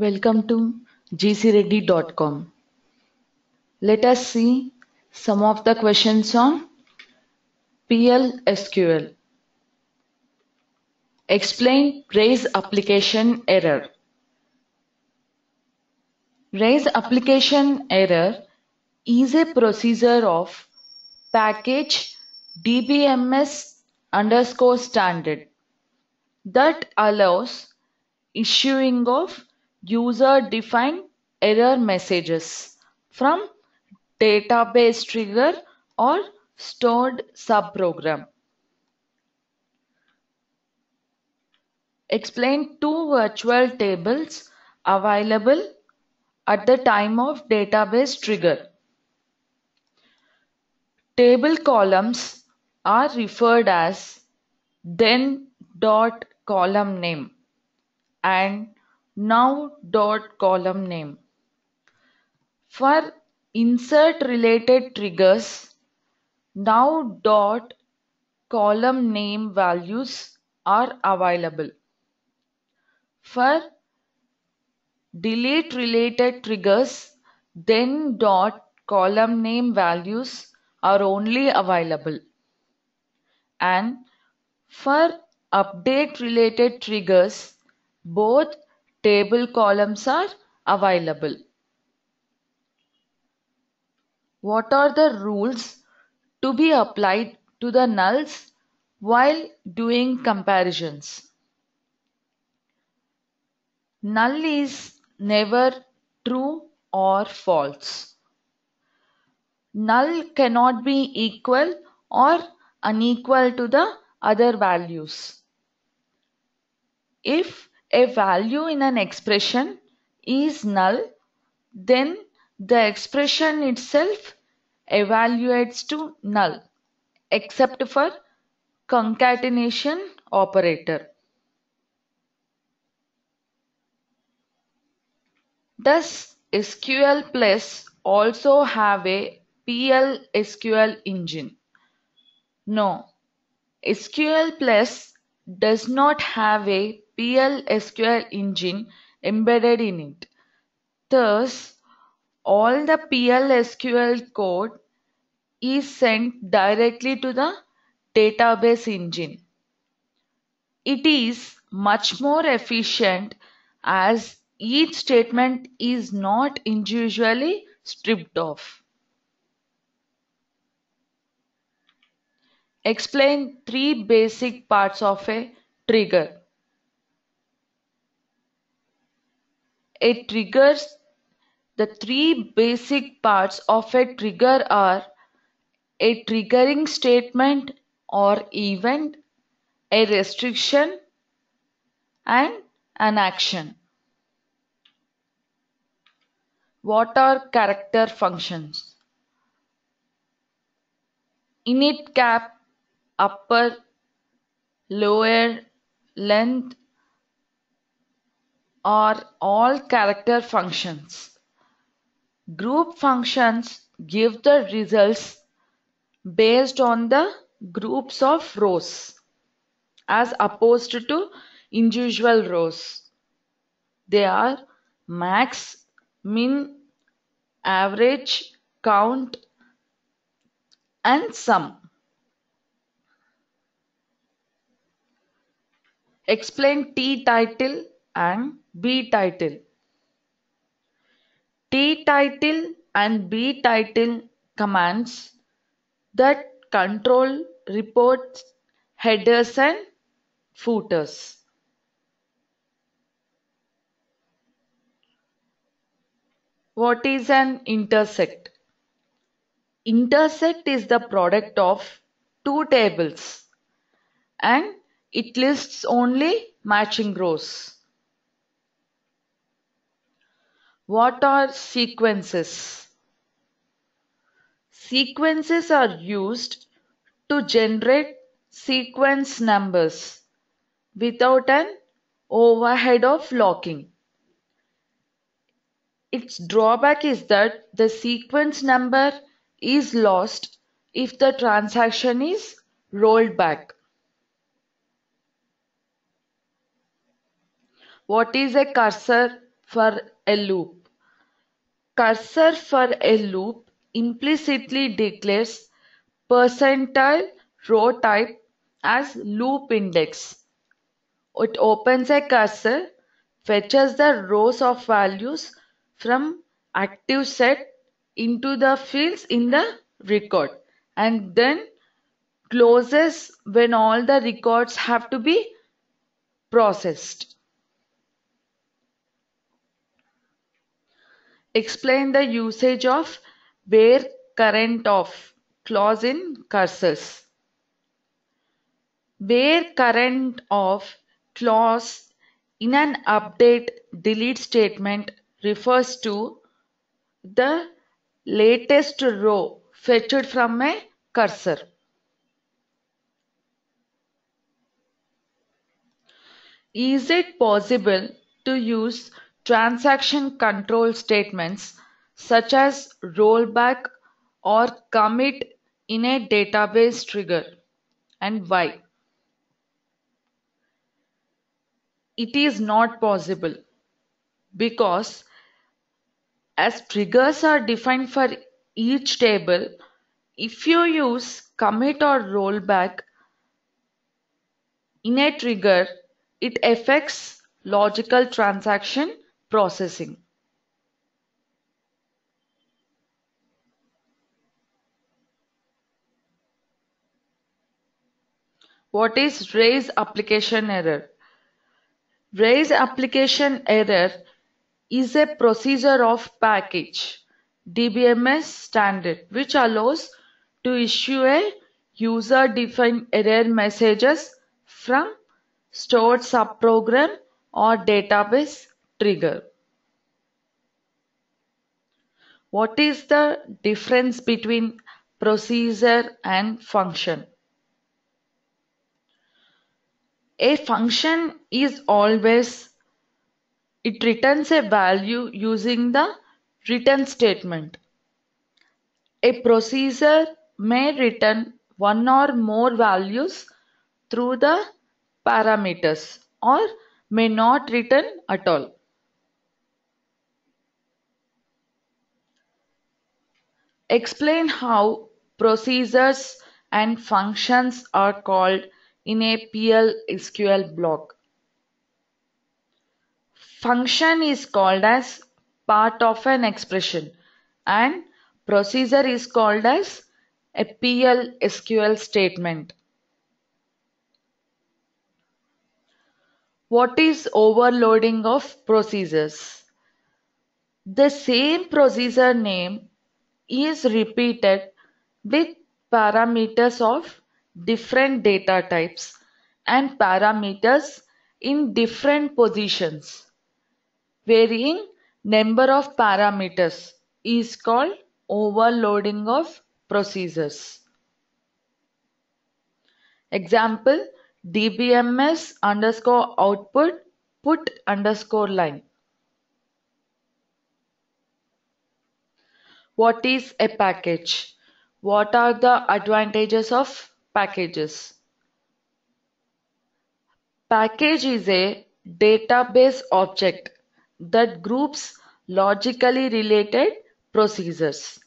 Welcome to gcreddy.com. Let us see some of the questions on PL/SQL. Explain raise application error. Raise application error is a procedure of package dbms underscore standard that allows issuing of user-defined error messages from database trigger or stored subprogram. Explain two virtual tables available at the time of database trigger. Table columns are referred as then dot column name and now dot column name. For insert related triggers, now dot column name values are available. For delete related triggers, then dot column name values are only available. And for update related triggers, both table columns are available. What are the rules to be applied to the nulls while doing comparisons? Null is never true or false. Null cannot be equal or unequal to the other values. If a value in an expression is null, then the expression itself evaluates to null except for concatenation operator. Does SQL Plus also have a PL SQL engine? No. SQL Plus does not have a PL SQL engine embedded in it. Thus, all the PL SQL code is sent directly to the database engine. It is much more efficient as each statement is not individually stripped off. Explain three basic parts of a trigger. A triggers the three basic parts of a trigger are a triggering statement or event, a restriction, and an action. What are character functions? Init cap, upper, lower, length are all character functions. Group functions give the results based on the groups of rows as opposed to individual rows. They are max, min, average, count, and sum. Explain T title and B title. T title and B title commands that control reports headers and footers. What is an intersect? Intersect is the product of two tables and it lists only matching rows. What are sequences? Sequences are used to generate sequence numbers without an overhead of locking. Its drawback is that the sequence number is lost if the transaction is rolled back. What is a cursor for a loop. Cursor for a loop implicitly declares percentile row type as loop index. It opens a cursor, fetches the rows of values from active set into the fields in the record and then closes when all the records have to be processed. Explain the usage of where current of clause in cursors. Where current of clause in an update delete statement refers to the latest row fetched from a cursor. Is it possible to use transaction control statements such as rollback or commit in a database trigger and why? It is not possible because as triggers are defined for each table, if you use commit or rollback in a trigger, it affects logical transaction processing. What is raise application error? Raise application error is a procedure of package DBMS standard which allows to issue a user-defined error messages from stored subprogram or database trigger. What is the difference between procedure and function? A function is always it returns a value using the return statement. A procedure may return one or more values through the parameters or may not return at all. Explain how procedures and functions are called in a PL SQL block. Function is called as part of an expression and procedure is called as a PL SQL statement. What is overloading of procedures? The same procedure name is repeated with parameters of different data types and parameters in different positions. Varying number of parameters is called overloading of procedures. Example dbms underscore output put underscore line. What is a package? What are the advantages of packages? Package is a database object that groups logically related procedures.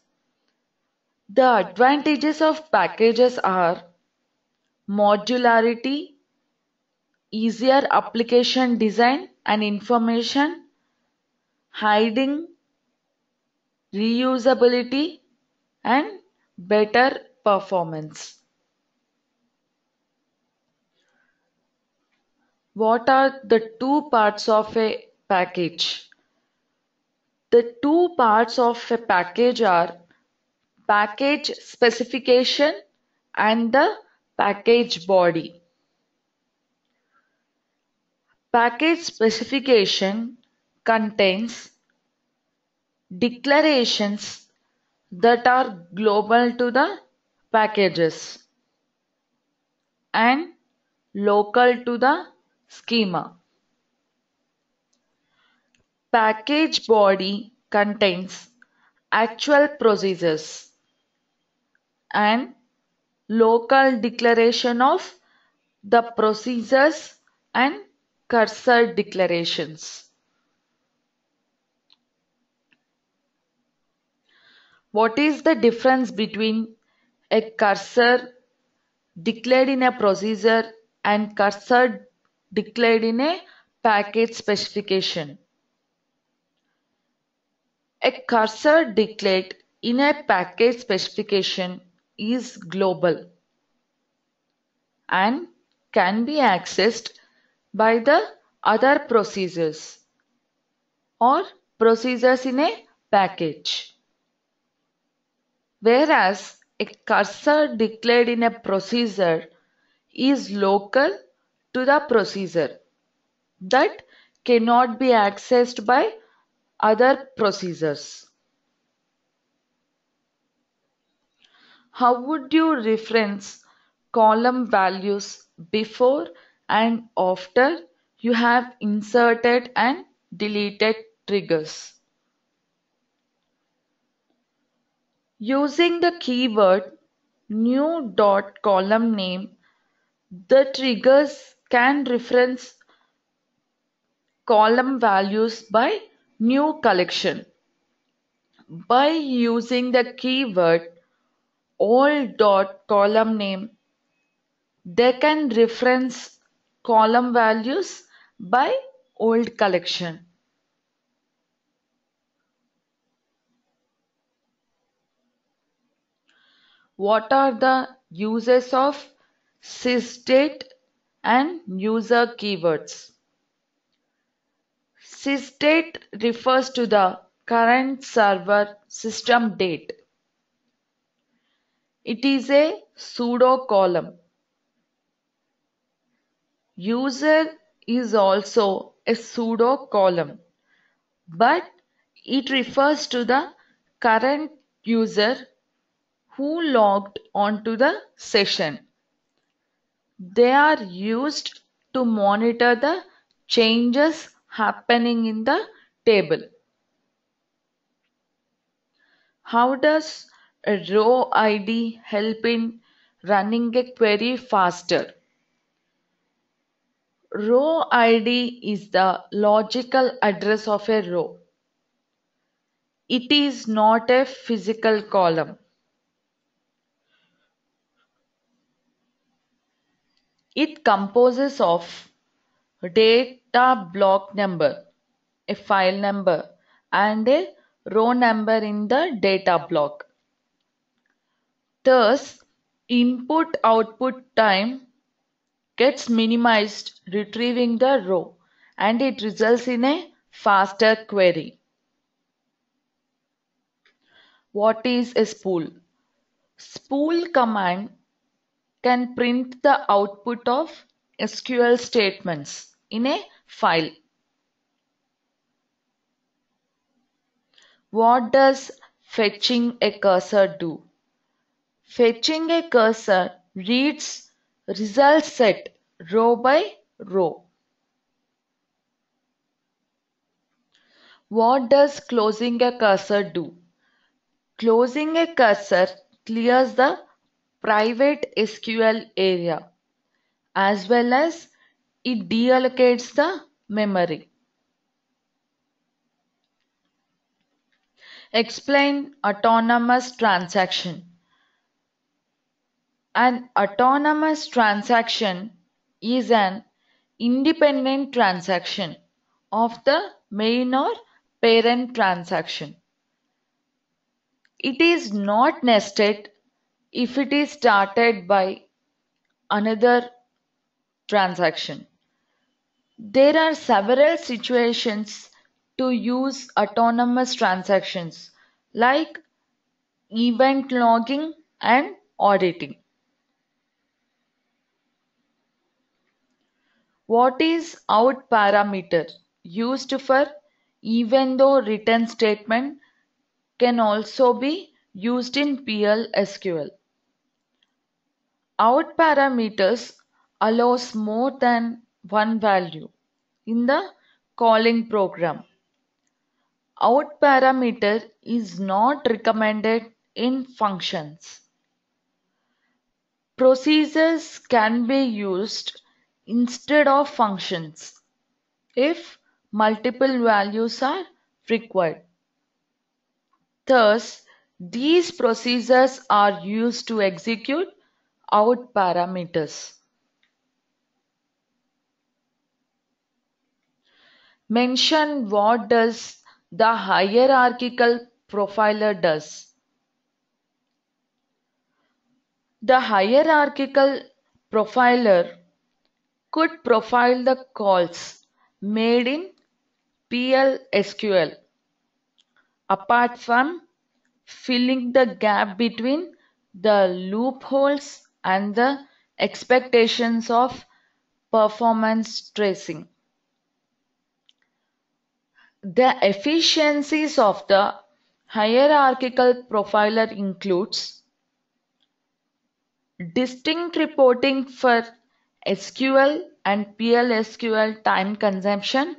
The advantages of packages are modularity, easier application design and information, hiding, reusability, and better performance. What are the two parts of a package? The two parts of a package are package specification and the package body. Package specification contains declarations that are global to the packages and local to the schema. Package body contains actual procedures and local declaration of the procedures and cursor declarations. What is the difference between a cursor declared in a procedure and cursor declared in a package specification? A cursor declared in a package specification is global and can be accessed by the other procedures or procedures in a package. Whereas a cursor declared in a procedure is local to the procedure that cannot be accessed by other procedures. How would you reference column values before and after you have inserted and deleted triggers? Using the keyword new dot column name, the triggers can reference column values by new collection. By using the keyword old dot column name, they can reference column values by old collection. What are the uses of sysdate and user keywords? Sysdate refers to the current server system date. It is a pseudo column. User is also a pseudo column, but it refers to the current user who logged onto the session. They are used to monitor the changes happening in the table. How does a row ID help in running a query faster? Row ID is the logical address of a row. It is not a physical column. It composes of data block number, a file number, and a row number in the data block. Thus, input-output time gets minimized retrieving the row and it results in a faster query. What is a spool? Spool command can print the output of SQL statements in a file. What does fetching a cursor do? Fetching a cursor reads result set row by row. What does closing a cursor do? Closing a cursor clears the private SQL area as well as it deallocates the memory. Explain autonomous transaction. An autonomous transaction is an independent transaction of the main or parent transaction. It is not nested if it is started by another transaction. There are several situations to use autonomous transactions like event logging and auditing. What is out parameter used for even though return statement can also be used in PL SQL. Out parameters allows more than one value in the calling program. Out parameter is not recommended in functions. Procedures can be used instead of functions if multiple values are required. Thus, These procedures are used to execute out parameters. Mention what does the hierarchical profiler does. The hierarchical profiler could profile the calls made in PL/SQL apart from filling the gap between the loopholes and the expectations of performance tracing. The efficiencies of the hierarchical profiler includes distinct reporting for SQL and PL/SQL time consumption,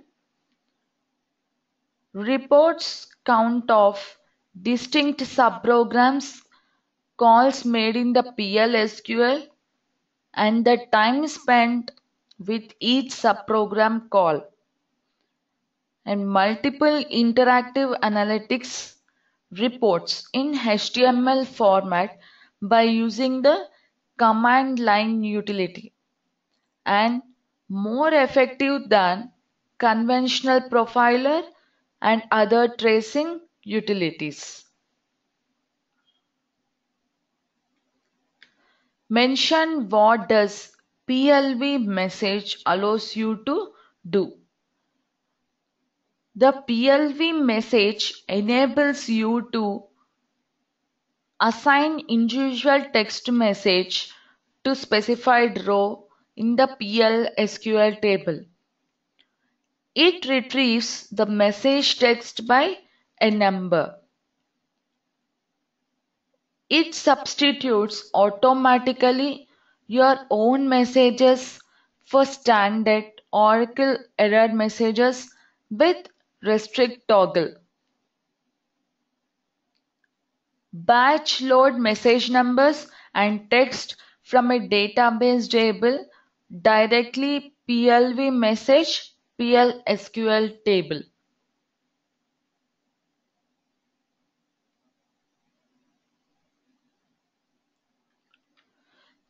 reports count of distinct subprograms calls made in the PL/SQL and the time spent with each subprogram call and multiple interactive analytics reports in HTML format by using the command line utility and more effective than conventional profiler and other tracing utilities. Mention what does PLV message allows you to do. The PLV message enables you to assign individual text message to specified row in the PL/SQL table. It retrieves the message text by a number. It substitutes automatically your own messages for standard Oracle error messages with restrict toggle. Batch load message numbers and text from a database table directly PLV message PL/SQL table.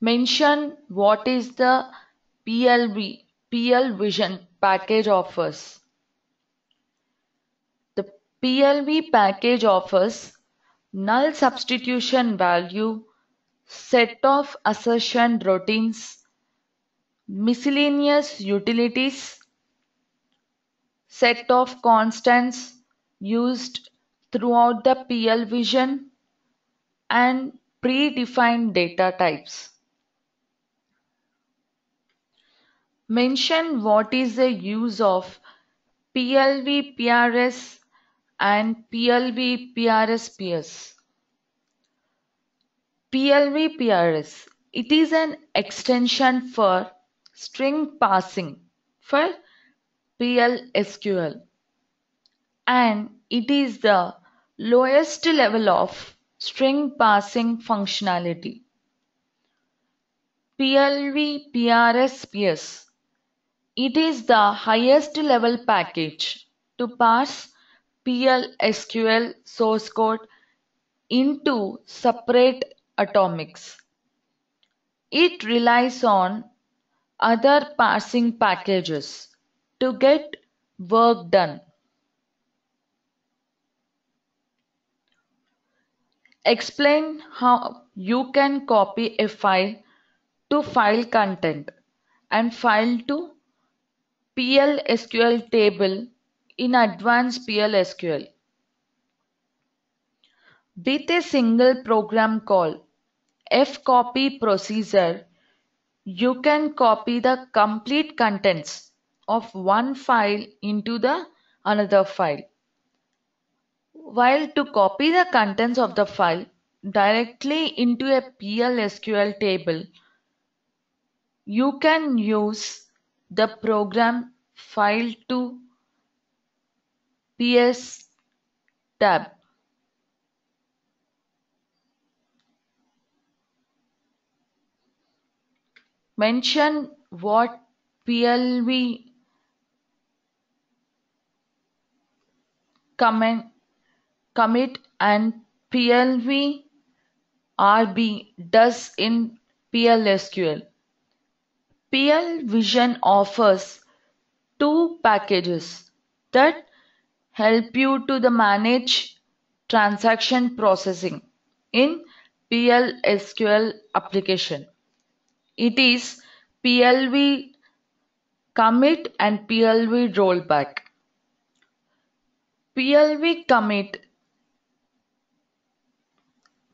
Mention what is the PLV PL Vision package offers. The PLV package offers null substitution value, set of assertion routines, miscellaneous utilities, set of constants used throughout the PL vision, and predefined data types. Mention what is the use of PLV PRS and PLV PRS PS. PLV PRS it is an extension for string parsing for PL/SQL and it is the lowest level of string parsing functionality. PLV PRS it is the highest level package to parse PL/SQL source code into separate atomics. It relies on other parsing packages to get work done. Explain how you can copy a file to file content and file to PL/SQL table in Advanced PL/SQL. With a single program call fcopy procedure, you can copy the complete contents of one file into the another file. While to copy the contents of the file directly into a PL/SQL table, you can use the program file to PS tab. Mention what PLV commit and PLV RB does in PLSQL. PL Vision offers two packages that help you to the manage transaction processing in PL/SQL application. It is PLV commit and PLV rollback. PLV commit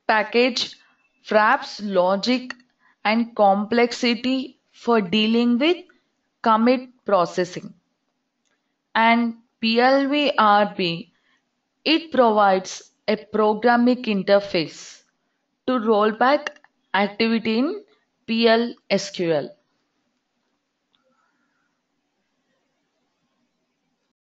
package wraps logic and complexity for dealing with commit processing. And PLV-RB, it provides a programming interface to rollback activity in PL SQL.